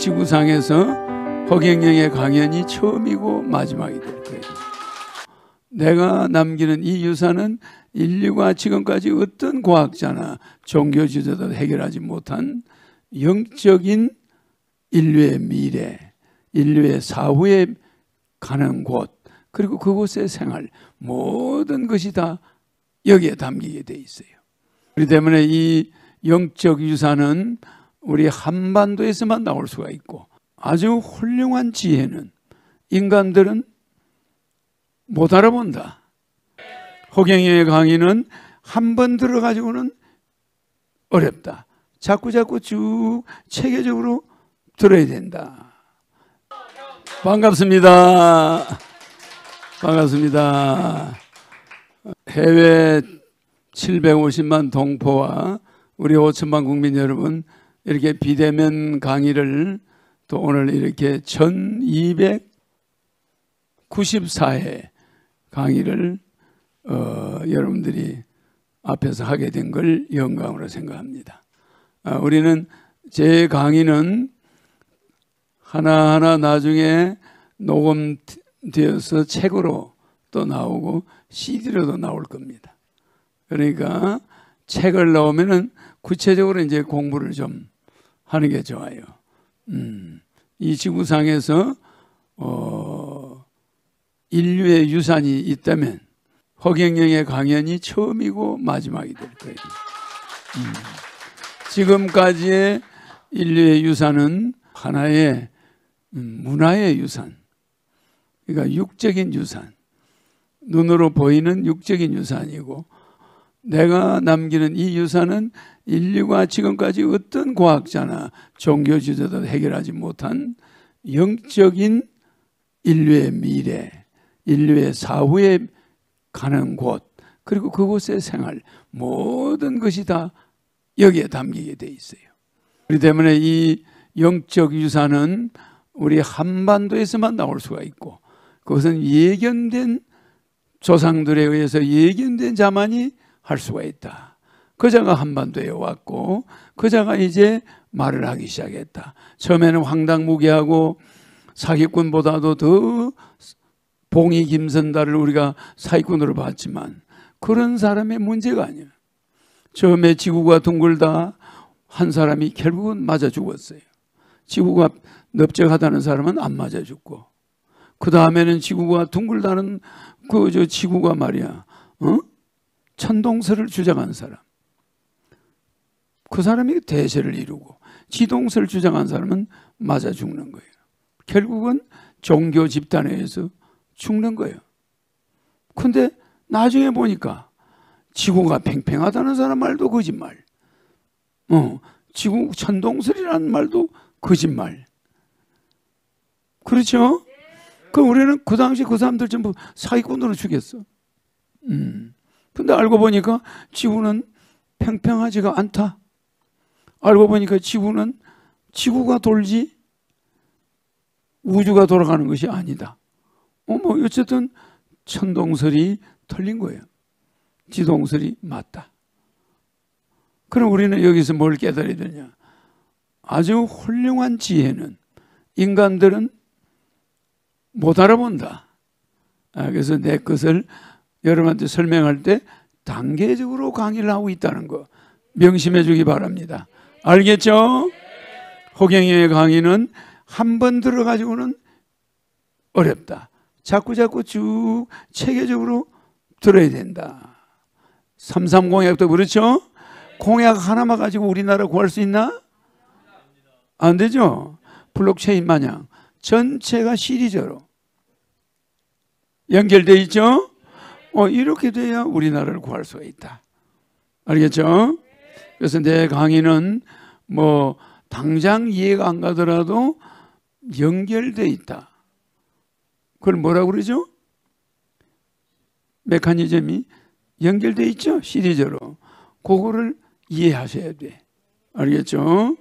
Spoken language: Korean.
이 지구상에서 허경영의 강연이 처음이고 마지막이 될 거예요. 내가 남기는 이 유산은 인류가 지금까지 어떤 과학자나 종교 지도도 해결하지 못한 영적인 인류의 미래, 인류의 사후에 가는 곳, 그리고 그곳의 생활, 모든 것이 다 여기에 담기게 돼 있어요. 그렇기 때문에 이 영적 유산은 우리 한반도에서만 나올 수가 있고 아주 훌륭한 지혜는 인간들은 못 알아본다. 호경영의 강의는 한 번 들어가지고는 어렵다. 자꾸 자꾸 쭉 체계적으로 들어야 된다. 반갑습니다. 반갑습니다. 해외 750만 동포와 우리 5천만 국민 여러분 이렇게 비대면 강의를 또 오늘 이렇게 1294회 강의를 어, 여러분들이 앞에서 하게 된 걸 영광으로 생각합니다. 아, 우리는 제 강의는 하나하나 나중에 녹음되어서 책으로 또 나오고 CD로도 나올 겁니다. 그러니까 책을 나오면은 구체적으로 이제 공부를 좀 하는 게 좋아요. 음, 이 지구상에서 어, 인류의 유산이 있다면 허경영의 강연이 처음이고 마지막이 될 거예요. 음, 지금까지의 인류의 유산은 하나의 음, 문화의 유산, 그러니까 육적인 유산, 눈으로 보이는 육적인 유산이고 내가 남기는 이 유산은 인류가 지금까지 어떤 과학자나 종교 지도도 해결하지 못한 영적인 인류의 미래, 인류의 사후에 가는 곳, 그리고 그곳의 생활, 모든 것이 다 여기에 담기게 돼 있어요. 그렇기 때문에 이 영적 유산은 우리 한반도에서만 나올 수가 있고, 그것은 예견된 조상들에 의해서 예견된 자만이 할 수가 있다. 그자가 한반도에 왔고 그자가 이제 말을 하기 시작했다. 처음에는 황당무계하고 사기꾼보다도 더 봉이 김선달을 우리가 사기꾼으로 봤지만 그런 사람의 문제가 아니야. 처음에 지구가 둥글다 한 사람이 결국은 맞아 죽었어요. 지구가 넓적하다는 사람은 안 맞아 죽고 그 다음에는 지구가 둥글다는 그 저 지구가 말이야, 어? 천동설을 주장한 사람. 그 사람이 대세를 이루고 지동설을 주장한 사람은 맞아 죽는 거예요. 결국은 종교 집단에 의해서 죽는 거예요. 근데 나중에 보니까 지구가 팽팽하다는 사람 말도 거짓말. 어, 지구 천동설이라는 말도 거짓말. 그렇죠? 그 우리는 그 당시 그 사람들 전부 사기꾼으로 죽였어. 음. 근데 알고 보니까 지구는 평평하지가 않다. 알고 보니까 지구는 지구가 돌지 우주가 돌아가는 것이 아니다. 어, 뭐, 어쨌든 천동설이 틀린 거예요. 지동설이 맞다. 그럼 우리는 여기서 뭘 깨달아야 되냐? 아주 훌륭한 지혜는 인간들은 못 알아본다. 아, 그래서 내 것을 여러분한테 설명할 때 단계적으로 강의를 하고 있다는 거 명심해 주기 바랍니다. 알겠죠? 호경영의 강의는 한 번 들어가지고는 어렵다. 자꾸 자꾸 쭉 체계적으로 들어야 된다. 삼삼 공약도 그렇죠? 공약 하나만 가지고 우리나라 구할 수 있나? 안 되죠? 블록체인 마냥 전체가 시리즈로 연결돼 있죠? 어, 이렇게 돼야 우리나라를 구할 수가 있다. 알겠죠? 그래서 내 강의는 뭐 당장 이해가 안 가더라도 연결돼 있다. 그걸 뭐라고 그러죠? 메커니즘이 연결돼 있죠? 시리즈로. 그거를 이해하셔야 돼. 알겠죠?